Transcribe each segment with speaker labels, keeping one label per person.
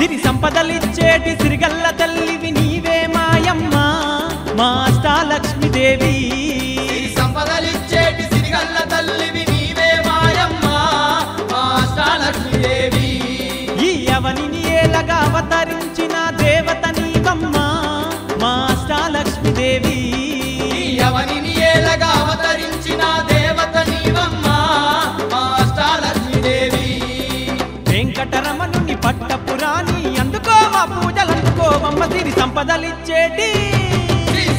Speaker 1: సిరి సంపదలిచ్చేటి సిరిగల్ల తల్లివి నీవే మాయమ్మ. మా అష్టాలక్ష్మీదేవి.
Speaker 2: సంపదలిచ్చేటి.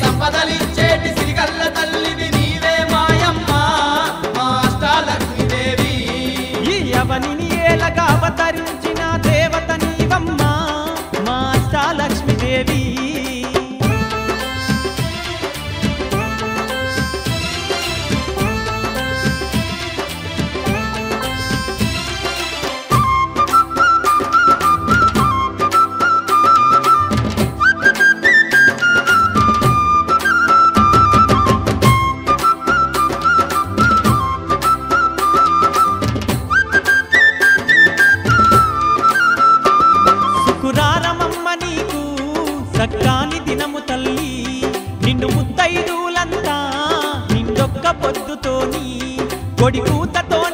Speaker 1: సంపదలి తొక్క పొత్తుతోని కొడి కూతతోని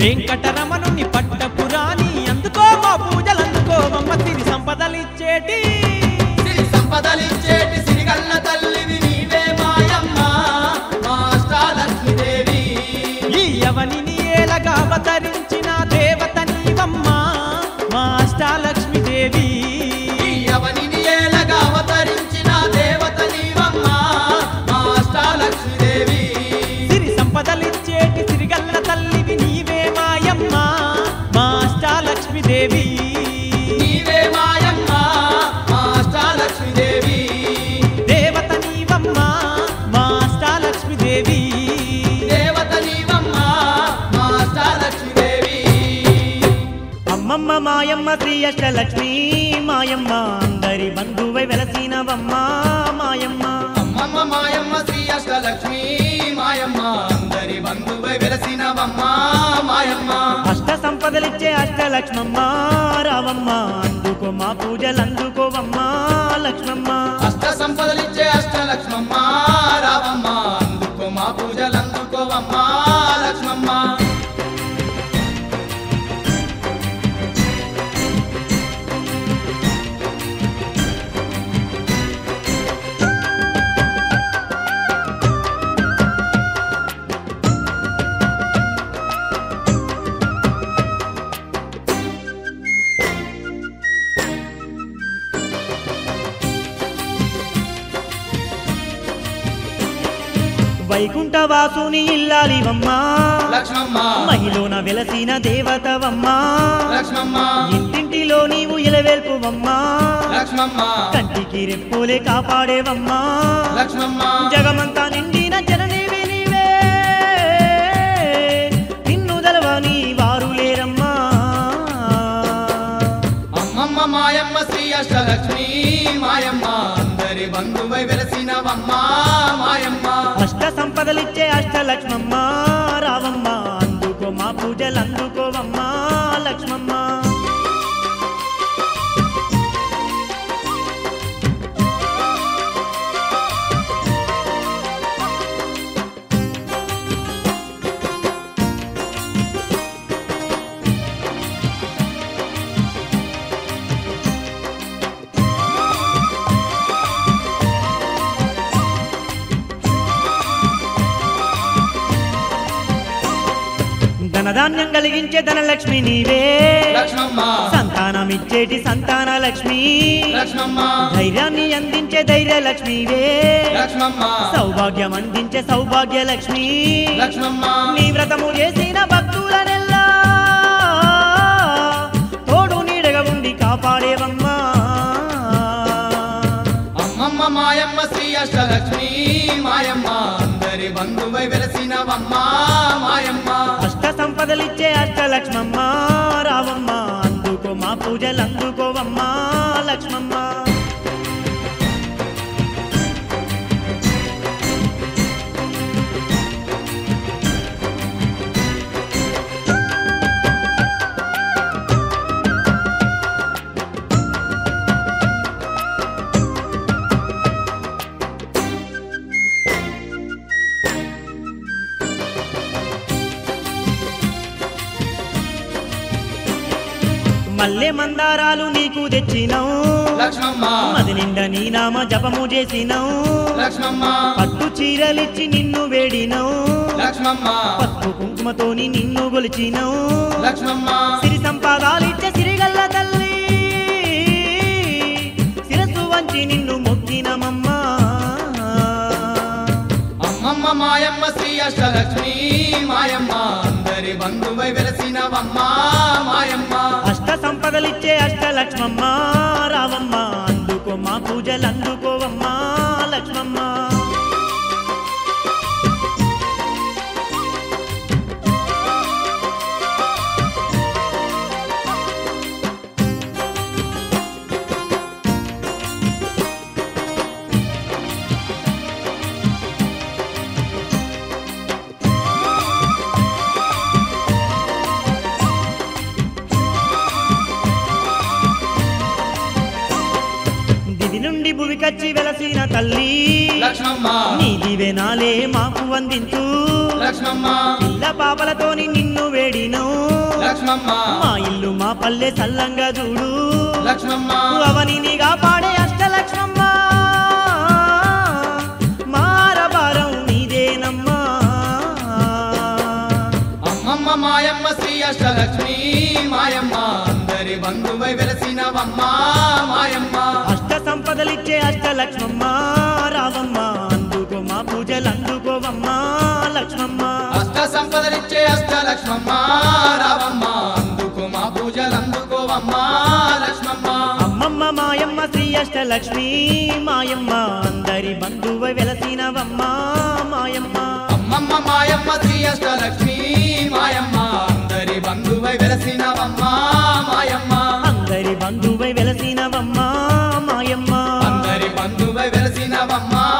Speaker 1: వెంకటరమణుని
Speaker 3: పట్టు శ్రీ అష్టలక్ష్మి మాయమ్మ అందరి బంధువై వెలసినవమ్మ మాయమ్మ.
Speaker 2: అమ్మమ్మ మాయమ్మ శ్రీ అష్టలక్ష్మి మాయమ్మ అందరి బంధువై వెలసినవమ్మ మాయమ్మ.
Speaker 3: అష్ట సంపదలిచ్చే అష్టలక్ష్మమ్మ రావమ్మ అందుకో మా పూజలు అందుకోవమ్మ లక్ష్మమ్మ.
Speaker 2: అష్ట సంపదలిచ్చే అష్టలక్ష్మమ్మ
Speaker 3: వైకుంఠ వాసుని ఇల్లాలివమ్మ
Speaker 2: లక్ష్మమ్మ.
Speaker 3: మహిలోన వెలసిన దేవతవమ్మ.
Speaker 2: లక్ష్మమ్మ.
Speaker 3: ఇంటింటిలో నీవు ఇలవేల్పువమ్మ కంటికి రెప్పులే కాపాడేవమ్మా.
Speaker 2: లక్ష్మమ్మ.
Speaker 3: జగమంతా నిండిన జననీవి నీవే. నిన్ను దలవని వారు లేరమ్మా.
Speaker 2: అమ్మమ్మ మాయమ్మ శ్రీ అష్టలక్ష్మి. మాయమ్మ అందరి బంధువై వెలసినవమ్మ.
Speaker 3: సంపదలిచ్చే అష్టలక్ష్మమ్మ రావమ్మ అందుకో మా పూజలు అందుకోవమ్మా ధనధాన్యం కలిగించే ధనలక్ష్మి నీవే. సంతానమిచ్చేటి సంతాన లక్ష్మి. ధైర్యాన్ని అందించే ధైర్య లక్ష్మివే. సౌభాగ్యం అందించే సౌభాగ్య లక్ష్మి. నీ వ్రతము చేసిన భక్తులనెల్లా. తోడు నీడగా ఉండి కాపాడేవమ్మా.
Speaker 2: అమ్మమ్మ మాయమ్మ శ్రీ అష్టలక్ష్మి. మాయమ్మ అందరి బంధువై వెలసినవమ్మ. మాయమ్మ
Speaker 3: అష్ట సంపదలిచ్చే అష్టలక్ష్మమ్మ రావమ్మ అందుకో మా పూజలు అందుకోవమ్మా లక్ష్మమ్మ. మల్లె మందారాలు నీకు తెచ్చినావు. మది నిండా నీ నామ జపము చేసినావు. పట్టు చీరలిచ్చి నిన్ను వేడినావు. పసుపు కుంకుమతోని నిన్ను గొలిచినావు. సిరి సంపాదాలిచ్చే సిరిగల్ల తల్లి. శిరస్సు వంచి నిన్ను మొక్కినమమ్మా.
Speaker 2: అమ్మమ్మ మాయమ్మ శ్రీ అష్టలక్ష్మి మాయమ్మ. అందరి బంధువై వెలసినవమ్మ మాయమ్మ.
Speaker 3: సంపదలిచ్చే అష్టలక్ష్మమ్మ రావమ్మ అందుకో మా పూజలు అందుకోవమ్మా లక్ష్మమ్మ. భువికచ్చి వెలసిన తల్లి. నీ దివెనాలే మాకు అందించు. పిల్ల పాపలతోని నిన్ను వేడిను.
Speaker 2: లక్ష్మమ్మ.
Speaker 3: మా ఇల్లు మా పల్లె సల్లంగా చూడు.
Speaker 2: లక్ష్మమ్మ.
Speaker 3: అవనిని కాపాడే అష్టలక్ష్మమ్మ మారభారం నీదేనమ్మా.
Speaker 2: అమ్మమ్మ మాయమ్మ శ్రీ అష్టలక్ష్మి. మాయమ్మ అందరి బంధువై వెలసినవమ్మ. మాయమ్మ.
Speaker 3: సంపదలిచ్చే అష్టలక్ష్మమ్మ రావమ్మ అందుకో మా పూజలు అందుకోవమ్మా లక్ష్మమ్మ.
Speaker 2: అష్ట సంపదలిచ్చే అష్టలక్ష్మమ్మ రావమ్మ అందుకు మా పూజలు అందుకోవమ్మ లక్ష్మమ్మ.
Speaker 3: అమ్మమ్మ మాయమ్మ శ్రీ అష్టలక్ష్మి మాయమ్మ అందరి బంధువ వెలసినవమ్మ మాయమ్మ.
Speaker 2: అమ్మమ్మ మాయమ్మ శ్రీ అష్టలక్ష్మి మాయమ్మ అందరి బంధువై వెలసినవమ్మ మాయమ్మ.
Speaker 3: అందరి బంధువై వెలసినవమ్మ మాయమ్మ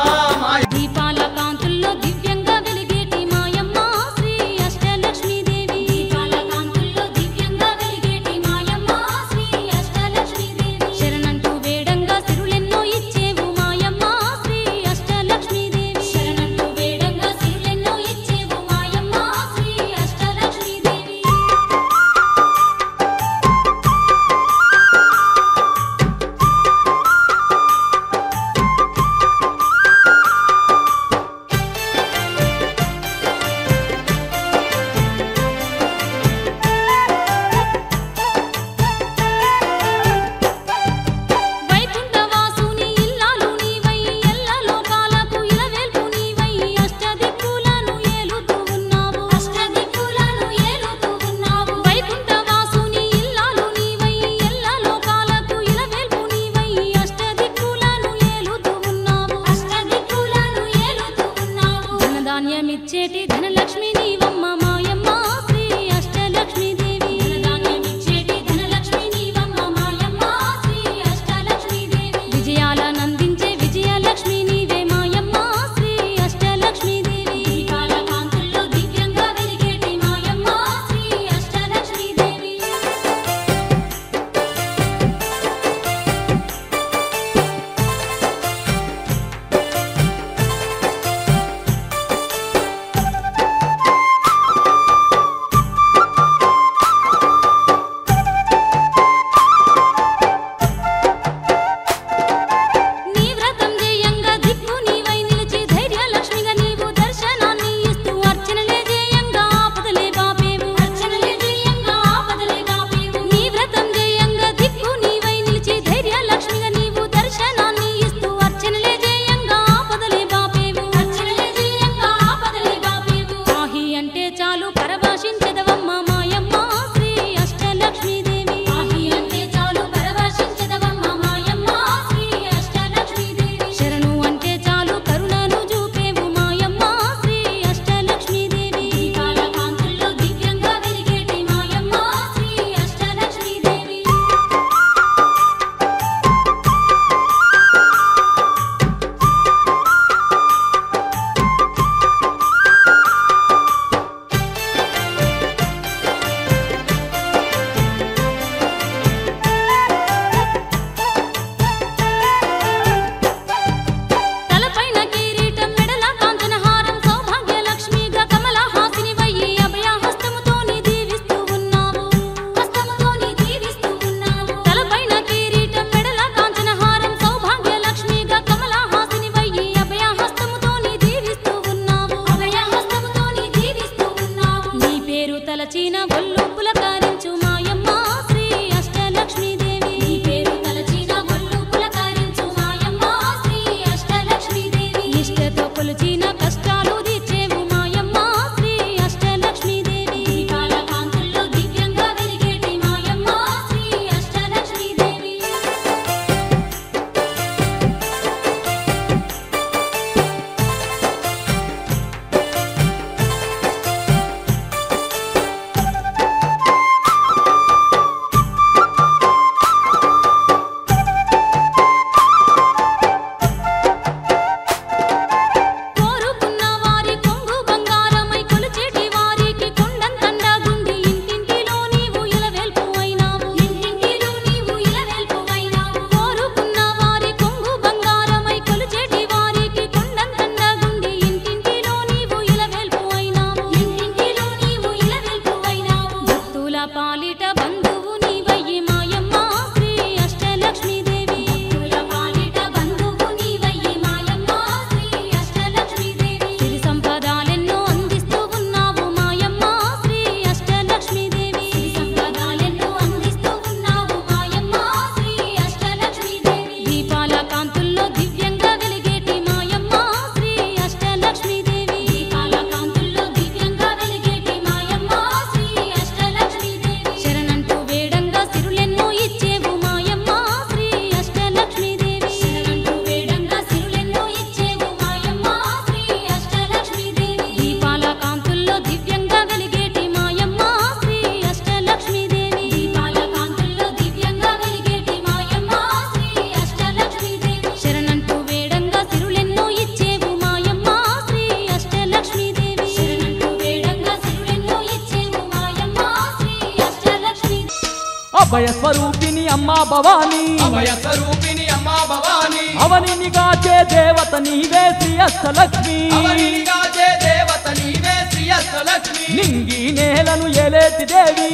Speaker 4: అభయ స్వరూపిణి అమ్మా భవానీ.
Speaker 2: అభయ స్వరూపిణి అమ్మా భవాని.
Speaker 4: అవనిని గాచే దేవత నీవే శ్రీ అష్టలక్ష్మి
Speaker 2: అవనిగా చే దేవత నీవే శ్రీ అష్టలక్ష్మి
Speaker 4: నింగి నేలను ఏలేటి దేవి.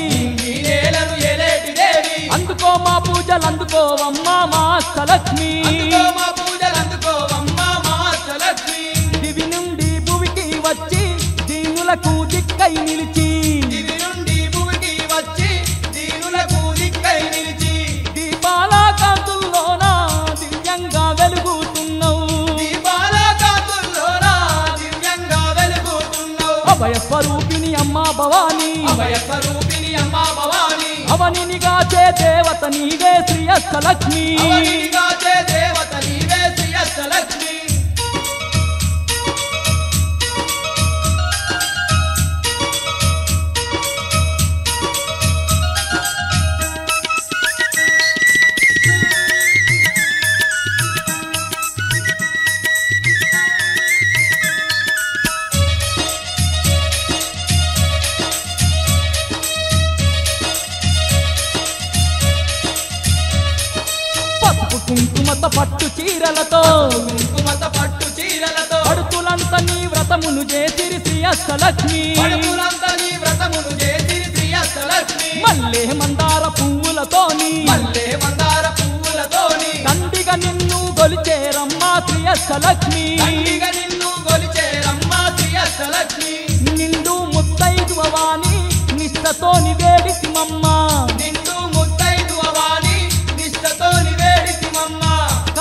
Speaker 2: నేలను ఏలేటి దేవి.
Speaker 4: అందుకో మా పూజలు అందుకోవమ్మా మా అష్టలక్ష్మి.
Speaker 2: అందుకో మా పూజలు అందుకోవమ్మా మా అష్టలక్ష్మి.
Speaker 4: దివి నుండి భువికి వచ్చి దీనులకు దిక్కై నిలిచి భవాని అవనిని దేవత నీవే శ్రీ అష్టలక్ష్మి
Speaker 2: అవనిగా దేవత నీవే శ్రీ అష్టలక్ష్మి
Speaker 4: కుంకుమత పట్టు చీరలతో
Speaker 2: కుంకుమత పట్టు చీరలతో.
Speaker 4: పడుతులంతా నీ వ్రతమును చేసిరి
Speaker 2: నీ వ్రతమును చేసి శ్రీ అష్టలక్ష్మి.
Speaker 4: మల్లె మందార పువ్వులతోని
Speaker 2: మల్లె మందార పువ్వులతోని.
Speaker 4: దండిగా నిన్ను గొలిచేరమ్మా శ్రీ అష్టలక్ష్మి.
Speaker 2: తండ్రిగా నిన్ను కొలిచేరమ్మా శ్రీ అష్టలక్ష్మి.
Speaker 4: నిండు ముత్తైదు వాణి నిష్టతోని వేడిసి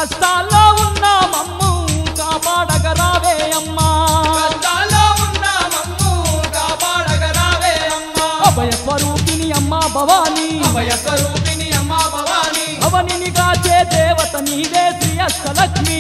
Speaker 4: కష్టాల్లో ఉన్న మమ్ము కాపాడగరావే అమ్మా.
Speaker 2: కష్టాల్లో ఉన్న మమ్ము కాపాడగరావే అమ్మా.
Speaker 4: అభయ స్వరూపిణి అమ్మా భవానీ.
Speaker 2: అభయ స్వరూపిణి అమ్మా భవాని.
Speaker 4: అవనిని గాచే దేవత నీవే శ్రీ అష్టలక్ష్మి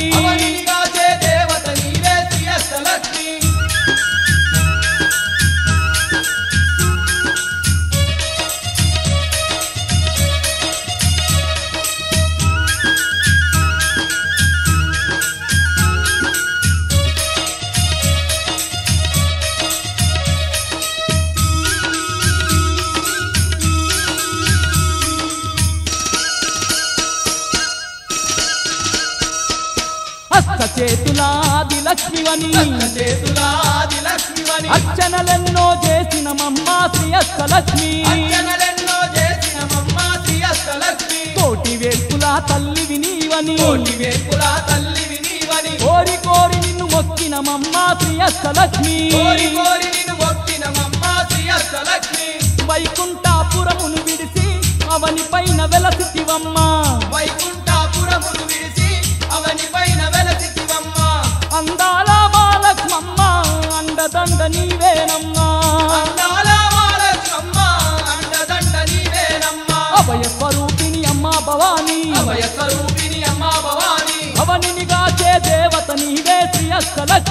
Speaker 4: లక్ష్మివని అర్చనలెన్నో చేసిన మమ్మ శ్రీ
Speaker 2: శ్రీ అష్టలక్ష్మి
Speaker 4: కోటి
Speaker 2: వేపుల తల్లివి నీవని
Speaker 4: కోరి కోరి నిన్ను మొక్కిన మమ్మ శ్రీ అష్టలక్ష్మి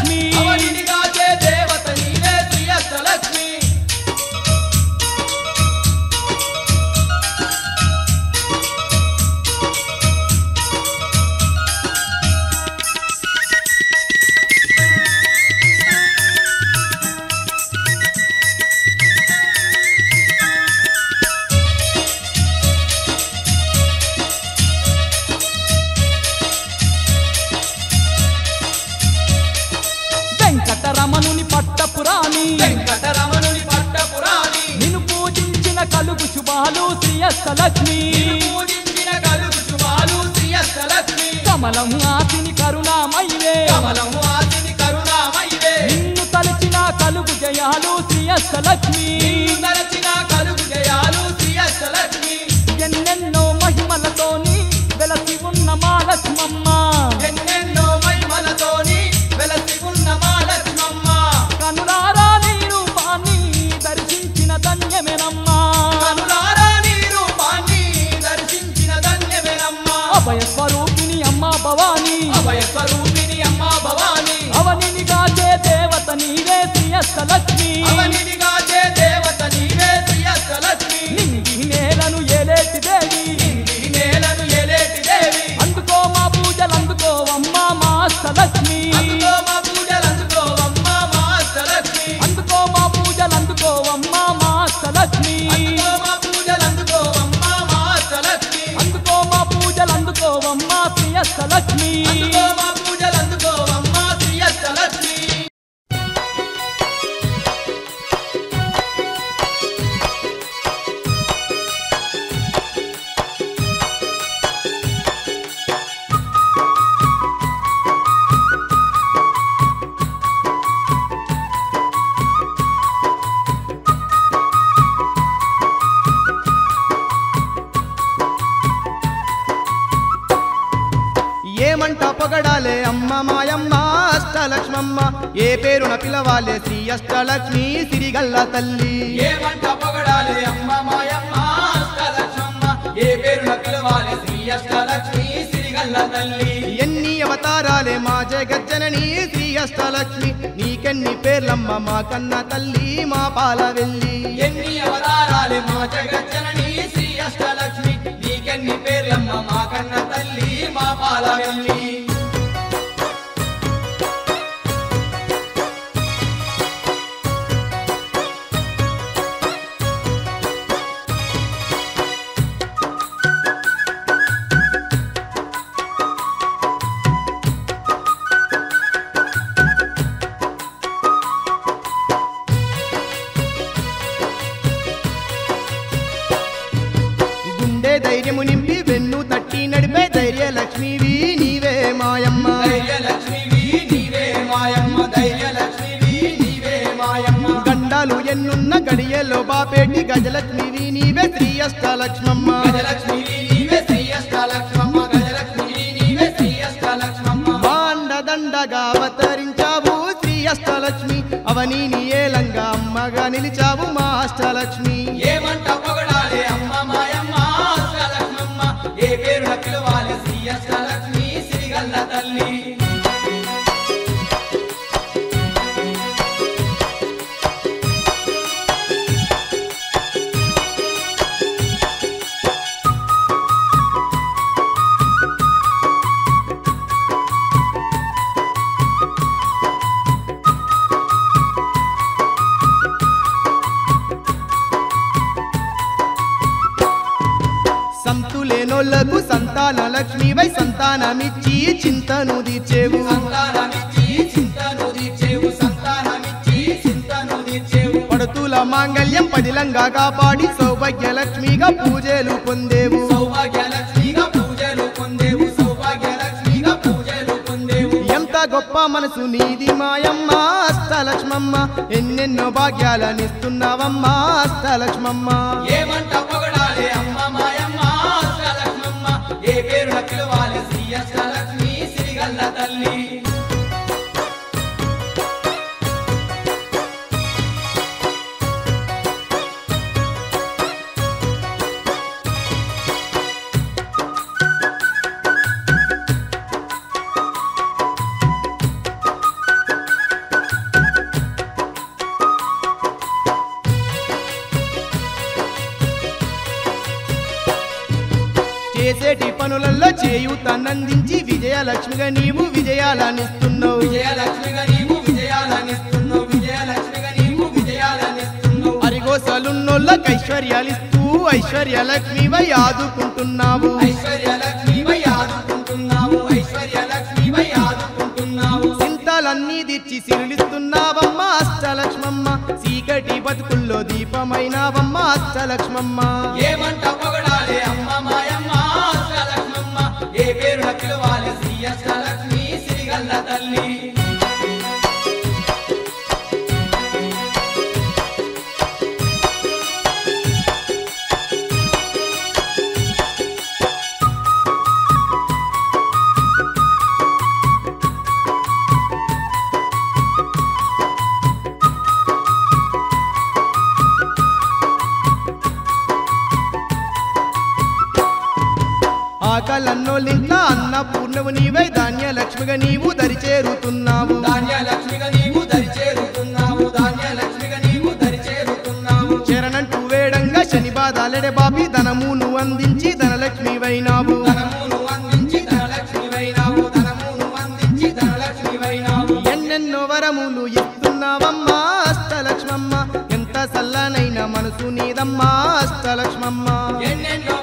Speaker 4: నీవే శ్రీ అష్టలక్ష్మి కమలం ఆతిని కరుణామయ్యే
Speaker 2: కమలము ఆతిని కరుణామయ్యే
Speaker 4: నిన్ను తలచిన కలుగు జయాలు శ్రీ
Speaker 5: పేరున పిలవాలే శ్రీ అష్టలక్ష్మి సిరిగల్ల తల్లి.
Speaker 2: ఏమంట పొగడాలి అమ్మ మాయమ్మ అష్టలక్ష్మమ్మ? ఏ పేరున పిలవాలి శ్రీ అష్టలక్ష్మి సిరిగల్ల తల్లి?
Speaker 5: ఎన్ని అవతారాలే మా జగజ్జనని శ్రీ అష్టలక్ష్మి? నీకెన్ని పేర్లమ్మ మా కన్న తల్లి మా పాల వెళ్ళి
Speaker 2: ఎన్ని అవతారాలే మా జగజ్జనని శ్రీ అష్టలక్ష్మి? నీకెన్ని పేర్లమ్మ మా కన్న తల్లి మా పాల వెళ్ళి
Speaker 5: మాండ దండగా అవతరించావు శ్రీ అష్టలక్ష్మి అవని నీ ఏలంగా అమ్మగా నిలిచావు మా అష్టలక్ష్మి. చింతను తీర్చేవు పడుతుల మాంగళ్యం పదిలంగా కాపాడి సౌభాగ్య లక్ష్మిగా పూజలు పొందేవు.
Speaker 2: సౌభాగ్యలక్ష్మిగా పూజలు పొందేవు సౌభాగ్యలక్ష్మిగా పూజలు పొందేవు.
Speaker 5: ఎంత గొప్ప మనసు నీది మాయమ్మ అష్టలక్ష్మమ్మ. ఎన్నెన్నో భాగ్యాలనిస్తున్నావమ్మ అష్టలక్ష్మమ్మ.
Speaker 2: ఏమంట సిరిగల్ల తల్లి
Speaker 5: విజయలక్ష్మిగా నీవు విజయాలనిస్తున్నావు.
Speaker 2: విజయలక్ష్మిగా నీవు విజయాలనిస్తున్నావు. విజయలక్ష్మిగా నీవు విజయాలనిస్తున్నావు.
Speaker 5: అరిగోసలున్నోళ్ళకి ఐశ్వర్యాలిస్తూ ఐశ్వర్యలక్ష్మివై ఆదుకుంటున్నావు.
Speaker 2: ఐశ్వర్యలక్ష్మివై ఆదుకుంటున్నావు. ఐశ్వర్యలక్ష్మివై ఆదుకుంటున్నావు.
Speaker 5: చింతలన్నీ దిచ్చి సిరులిస్తున్నావమ్మ అష్టలక్ష్మమ్మ. చీకటి బతుకుల్లో దీపమైనావమ్మ అష్టలక్ష్మమ్మ.
Speaker 2: ఏమంట పొగడాలి అష్టలక్ష్మమ్మ ఏ వాళ్ళ శ్రీ అష్టలక్ష్మి సిరిగల్ల తల్లి.
Speaker 5: ఆకలన్నోళ్ళింట్లా అన్నపూర్ణవు నీవై ధాన్య లక్ష్మిగా నీవు దరి చేరుతున్నావు
Speaker 2: ధాన్యలక్ష్మిగా నీవు దరి చేరుతున్నావు ధాన్యలక్ష్మిగా నీవు దరి చేరుతున్నావు
Speaker 5: చరణంటూ వేడంగా శని బాధాలెడే అందించి ధనలక్ష్మివైనావు.
Speaker 2: ధనమును అందించి ధనలక్ష్మివైనావు
Speaker 5: ఎన్నెన్నో వరములు ఇస్తున్నావమ్మా అష్టలక్ష్మమ్మ. ఎంత సల్లనైన మనసు నీదమ్మా అష్టలక్ష్మమ్మ.
Speaker 2: ఎన్నెన్నో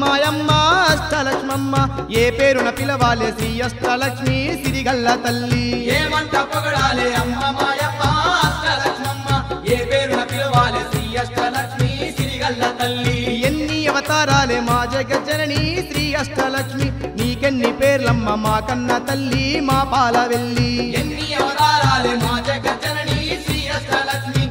Speaker 5: మాయమ్మ అష్టలక్ష్మమ్మ. ఏ పేరున పిలవాలే శ్రీ అష్టలక్ష్మి సిరిగల్ల తల్లి.
Speaker 2: ఏమంట పొగడాలి అమ్మ మాయమ్మ అష్టలక్ష్మమ్మ. ఏ పేరున పిలవాలి శ్రీ అష్టలక్ష్మి సిరిగల్ల తల్లి.
Speaker 5: ఎన్ని అవతారాలే మా జగజ్జనని శ్రీ అష్టలక్ష్మి. నీకెన్ని పేర్లమ్మ మా కన్న తల్లి మా పాల వెళ్ళి
Speaker 2: ఎన్ని అవతారాలే మా జగజ్జనని శ్రీ అష్టలక్ష్మి.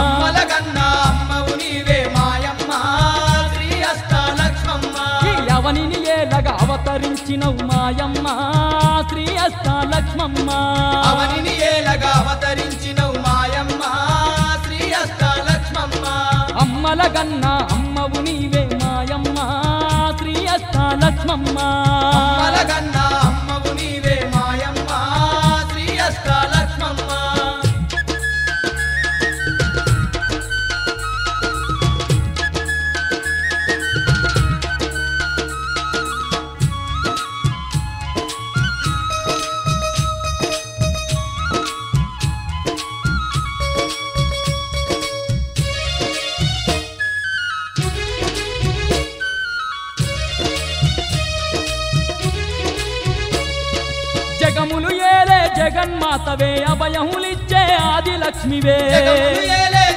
Speaker 4: అమ్మలగన్న అమ్మవు నీవే మాయమ్మ. శ్రీ అష్టాలక్ష్మమ్మ ఈ అవనిని ఏలగా అవతరించినవు మాయమ్మ. శ్రీ
Speaker 2: అవనిని ఏలగా మాయమ్మ. శ్రీ అష్టాలక్ష్మమ్మ
Speaker 4: అమ్మలగన్న అమ్మవు నీవే మాయమ్మ. శ్రీ
Speaker 2: అమ్మలగన్న అమ్మవు
Speaker 4: జగన్మాతవే అభయములిచ్చే ఆది లక్ష్మివే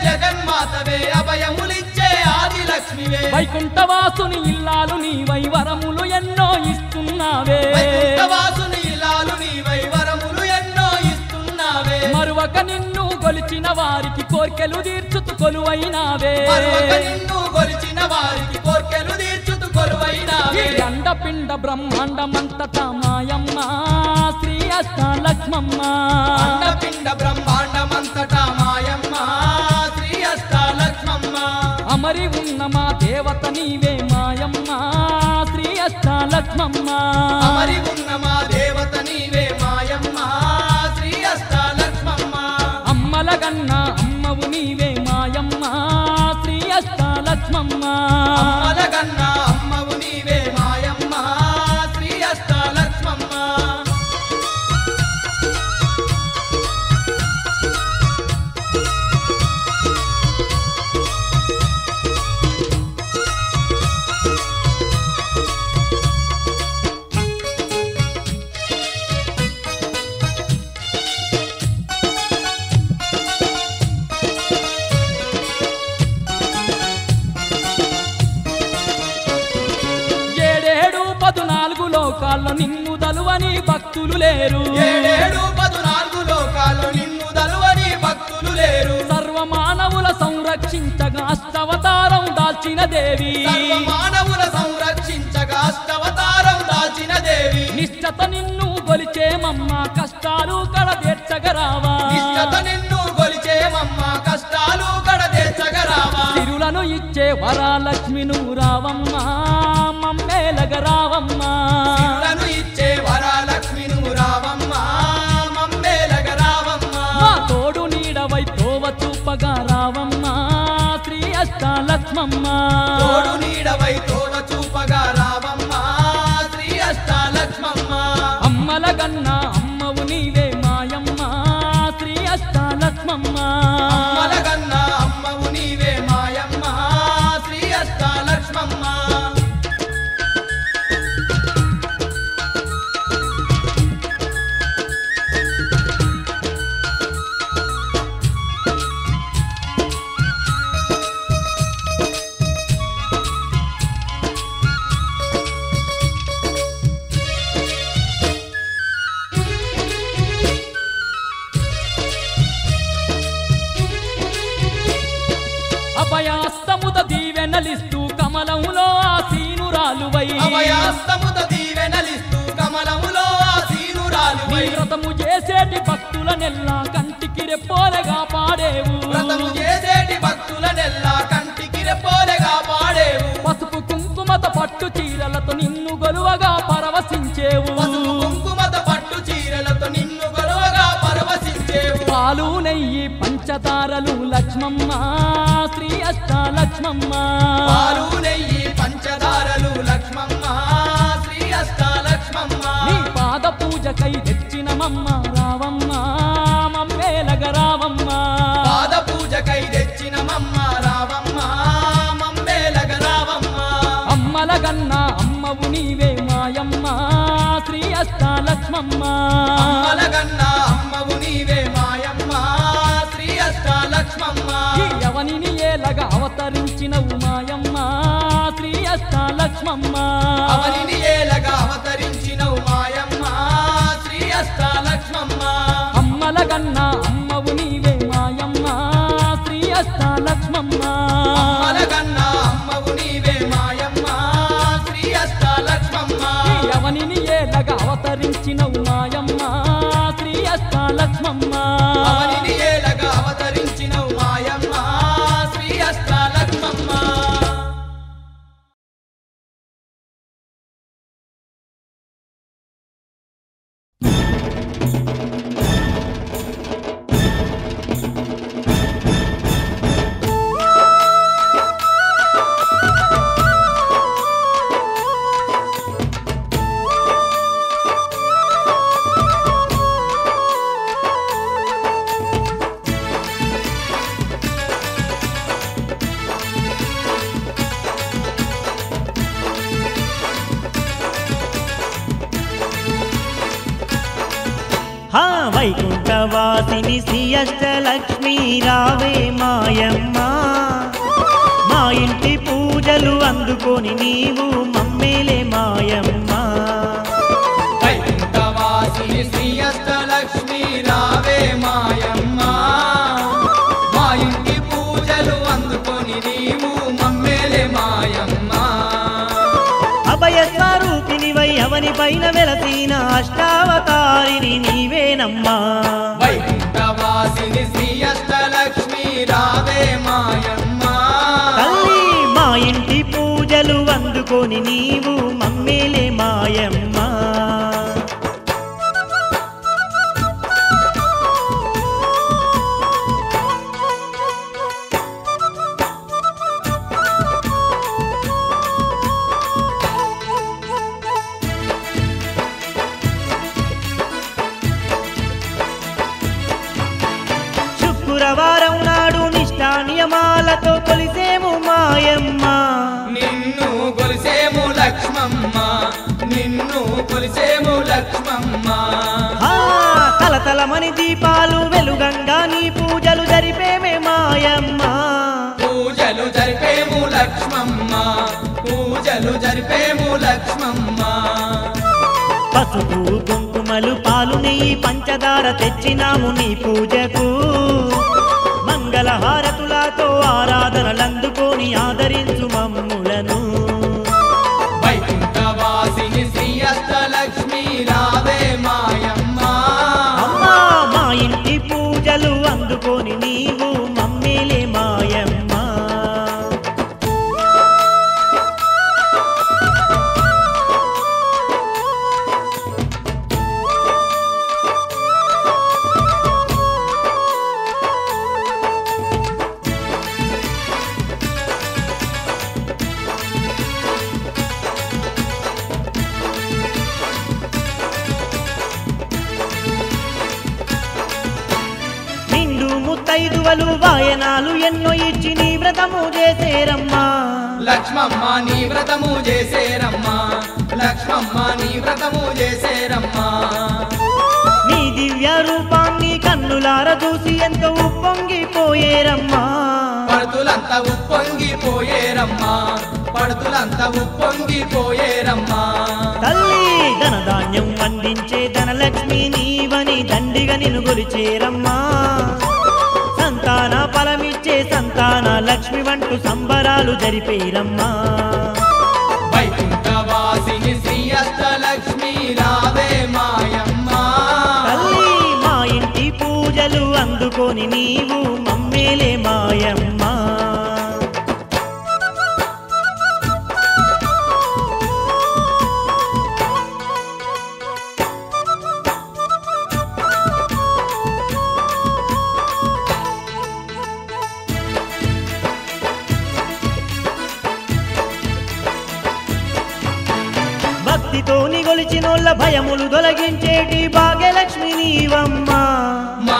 Speaker 2: జగన్మాతవే అభయములిచ్చే ఆది లక్ష్మివే
Speaker 4: వైకుంఠవాసుని ఇల్లాలు నీ వైవరములు ఎన్నో ఇస్తున్నావే.
Speaker 2: వైకుంఠవాసుని ఇలాలు నీవై వరములు ఎన్నో ఇస్తున్నావే.
Speaker 4: మరువక నిన్ను కొలిచిన వారికి కోర్కెలు తీర్చుతు కొలువైనావే.
Speaker 2: నిన్ను కొలిచిన వారికి కోర్కెలు తీర్చుతు కొలువైనావే.
Speaker 4: అండపిండ బ్రహ్మాండమంతటా మాయమ్మ శ్రీ అష్టాలక్ష్మమ్మ
Speaker 2: అండపిండ బ్రహ్మాండమంతటా మాయమ్మ. శ్రీ అష్టాలక్ష్మమ్మ
Speaker 4: అమరి ఉన్న మా దేవత నీవే మాయమ్మ. శ్రీ అష్టాలక్ష్మమ్మ
Speaker 2: అమరి ఉన్న మా దేవత నీవే మాయమ్మ. శ్రీ అష్టాలక్ష్మమ్మ
Speaker 4: అమ్మలగన్న అమ్మవు నీవే మాయమ్మ. శ్రీ అష్టాలక్ష్మమ్మ
Speaker 2: అమ్మలగన్న అమ్మవు
Speaker 4: దలువని భక్తులు లేరు.
Speaker 2: ఏడేడు పదునాలుగు లోకాలు నిన్ను దలువని భక్తులు లేరు.
Speaker 4: సర్వమానవుల సంరక్షించగా అష్టవతారం దాల్చిన దేవి.
Speaker 2: మానవుల సంరక్షించగా అష్టవతారం దాల్చిన దేవి.
Speaker 4: నిష్టత నిన్ను గొలిచేమమ్మ కష్టాలు కడదేర్చగరావా
Speaker 2: నిష్టత నిన్ను కొలిచేమమ్మ కష్టాలు కడదేర్చగరావా
Speaker 4: తిరులను ఇచ్చే వరాలక్ష్మి నువ్వు రావమ్మ మమ్మేలగ రావమ్మ. అష్టాలక్ష్మమ్మ
Speaker 2: తోడు నీడవై తోవ చూపగా రావమ్మ శ్రీ అష్టాలక్ష్మమ్మ.
Speaker 4: అమ్మలగన్న అమ్మవు నెల్లా కంటికి రెప్పోలగా పాడేవు.
Speaker 2: వ్రతము చేసేటి భక్తులనెల్లా కంటికి రెప్పోలెగా పాడేవు.
Speaker 4: పసుపు కుంకుమత పట్టు చీరలతో నిన్ను గొలువగా పరవశించేవు.
Speaker 2: పసుపు కుంకుమత పట్టు చీరలతో నిన్ను గొడవగా పరవశించేవు.
Speaker 4: పాలు నెయ్యి పంచదారలు లక్ష్మమ్మ శ్రీ అష్టాలక్ష్మమ్మ
Speaker 2: పాలు నెయ్యి పంచదారలు లక్ష్మమ్మ శ్రీ అష్టాలక్ష్మమ్మ
Speaker 4: నీ పాద పూజకై తెచ్చినమమ్మ యవనిని ఏలగా అవతరించినవు మాయమ్మ శ్రీ అష్టాలక్ష్మమ్మ
Speaker 2: అవనిని
Speaker 3: అవని పైన వెలసిన అష్టావతారిని నీవేనమ్మా.
Speaker 2: వైకుంఠవాసిని శ్రీ అష్టలక్ష్మి రావే మాయమ్మ.
Speaker 3: తల్లి మా ఇంటి పూజలు అందుకొని నీవు మమ్మేలే మాయమ్మ. తలతలమని దీపాలు వెలుగంగా నీ పూజలు జరిపేమే మాయమ్మ.
Speaker 2: పూజలు జరిపేము లక్ష్మమ్మ. పూజలు జరిపేము లక్ష్మమ్మ.
Speaker 3: పసుపు కుంకుమలు పాలు నెయ్యి పంచదార తెచ్చినాము నీ పూజకు. మంగళహారతులతో ఆరాధనలందుకొని ఆదరించు తొలగించేటి భాగ్యలక్ష్మి నీవమ్మా
Speaker 2: మా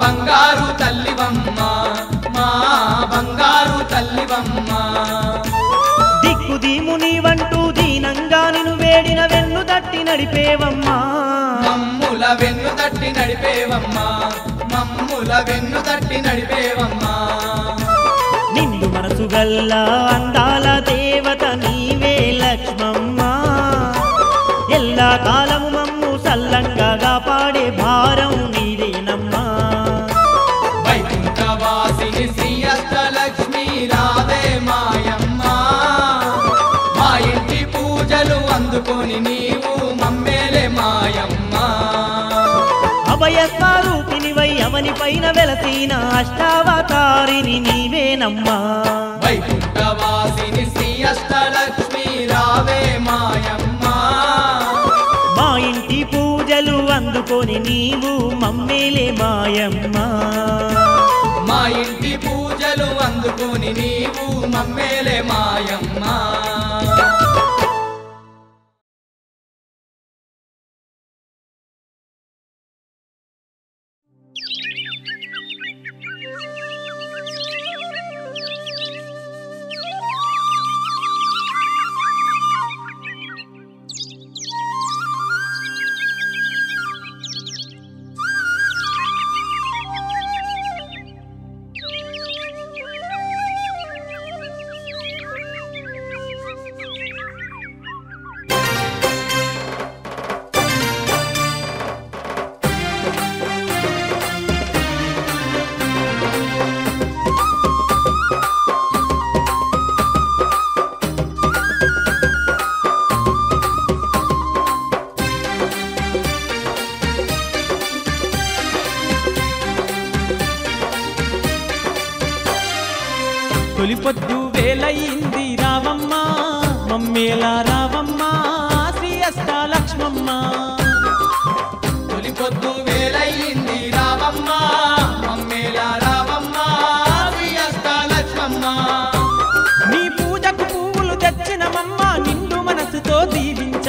Speaker 2: బంగారు తల్లివమ్మ మా బంగారు తల్లివమ్మ.
Speaker 3: దిక్కు దీము నీవంటూ దీనంగా నిన్ను వేడిన వెన్ను తట్టి నడిపేవమ్మా.
Speaker 2: మమ్ముల వెన్ను తట్టి నడిపేవమ్మా మమ్ముల వెన్ను తట్టి నడిపేవమ్మా.
Speaker 3: నిండు మనసు గల్ల అందాల దేవత నీవే లక్ష్మమ్మ. ఎల్లా కాలము సల్లంగా కాపాడే భారం నీదేనమ్మా.
Speaker 2: వైకుంఠవాసిని శ్రీ అష్టలక్ష్మి రావే మాయమ్మ. మా ఇంటి పూజలు అందుకొని నీవు మమ్మేలే మాయమ్మ.
Speaker 3: అభయ స్వరూపినివై అవని పైన వెలసిన అష్టావతారిని నీవేనమ్మా.
Speaker 2: వైకుంఠవాసిని శ్రీ అష్టలక్ష్మి రావే మాయమ్మ.
Speaker 3: పూజలు అందుకొని నీవు మమ్మీలే మాయమ్మ.
Speaker 2: మా ఇంటి పూజలు అందుకొని నీవు మమ్మేలే మాయమ్మ.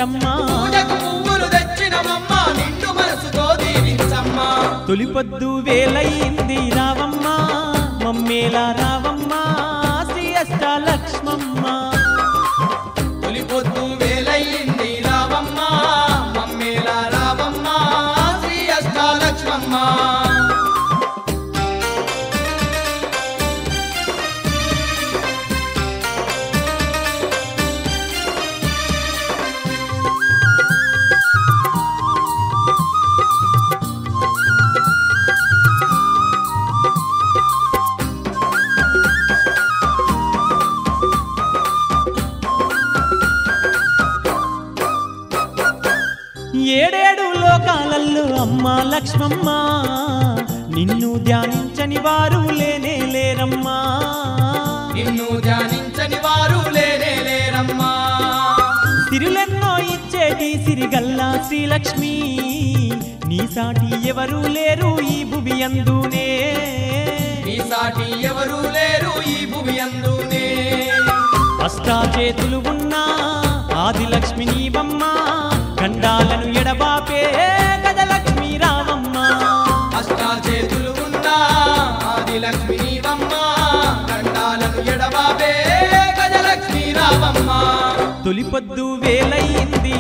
Speaker 1: దీవించమ్మా
Speaker 2: పూజకు పువ్వులు తెచ్చినమమ్మ నిండు మనసుతో దీవించమ్మ.
Speaker 1: తొలి పొద్దు వేలయ్యింది రావమ్మ మమ్మేలా రావమ్మ శ్రీ అష్టాలక్ష్మమ్మ. లక్ష్మమ్మ నిన్ను ధ్యానించని వారు లేనే లేరమ్మా.
Speaker 2: నిన్ను ధ్యానించని వారు లేనే లేరమ్మా.
Speaker 1: సిరులెన్నో ఇచ్చేటి సిరిగల్లా శ్రీలక్ష్మి. నీ సాటి ఎవరు లేరు ఈ భువి అందునే.
Speaker 2: నీ సాటి ఎవరు లేరు ఈ భూమి అందునే.
Speaker 1: అష్టాచేతులు ఉన్నా ఆదిలక్ష్మి నీవమ్మ గండాలను ఎడబాపే తొలిపద్దు వేలయ్యింది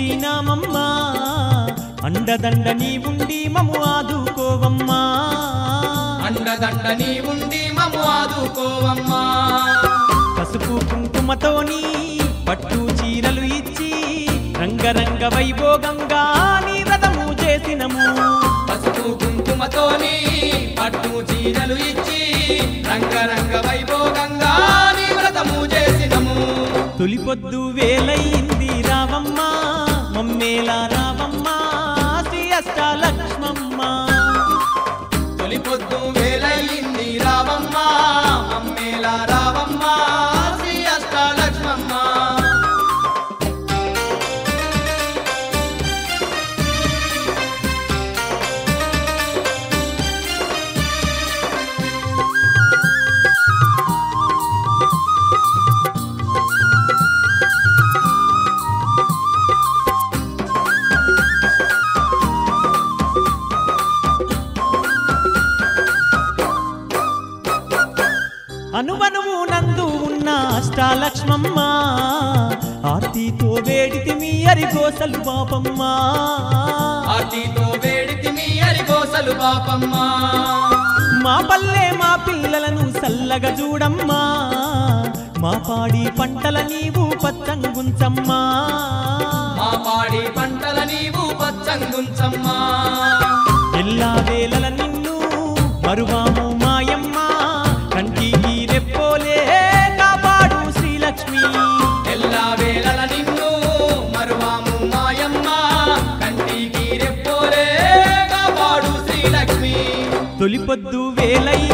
Speaker 1: పంచినామమ్మా అండదండ నీ ఉండి మము ఆదుకోవమ్మా.
Speaker 2: అండదండ నీ ఉండి మము ఆదుకోవమ్మా.
Speaker 1: పసుపు కుంకుమతోని పట్టు చీరలు ఇచ్చి రంగరంగ వైభోగంగా నీ వ్రతము చేసినము.
Speaker 2: పసుపు కుంకుమతోని పట్టు చీరలు ఇచ్చి రంగరంగ వైభోగంగా నీ వ్రతము చేసినము.
Speaker 1: తొలి పొద్దు వేలయ్యింది రావమ్మ. మమ్మేలా రావమ్మ శ్రీ అష్టాలక్ష్మమ్మ
Speaker 2: తొలి పొద్దు వేలయ్యింది రావమ్మ అమ్మేలా రావమ్మ.
Speaker 1: ఆర్తితో వేడితి మీ అరిగోసలు పాపమ్మ.
Speaker 2: ఆర్తితో వేడితి మీ అరిగోసలు పాపమ్మ.
Speaker 1: మా పల్లె మా పిల్లలను సల్లగా చూడమ్మా. మా పాడి పంటల నీవు పచ్చంగుంచమ్మా.
Speaker 2: మా పాడి పంటల నీవు పచ్చంగుంచమ్మా.
Speaker 1: ఎల్లా వేళల నిన్ను మరువాము మాయమ్మ పొద్దు వేలై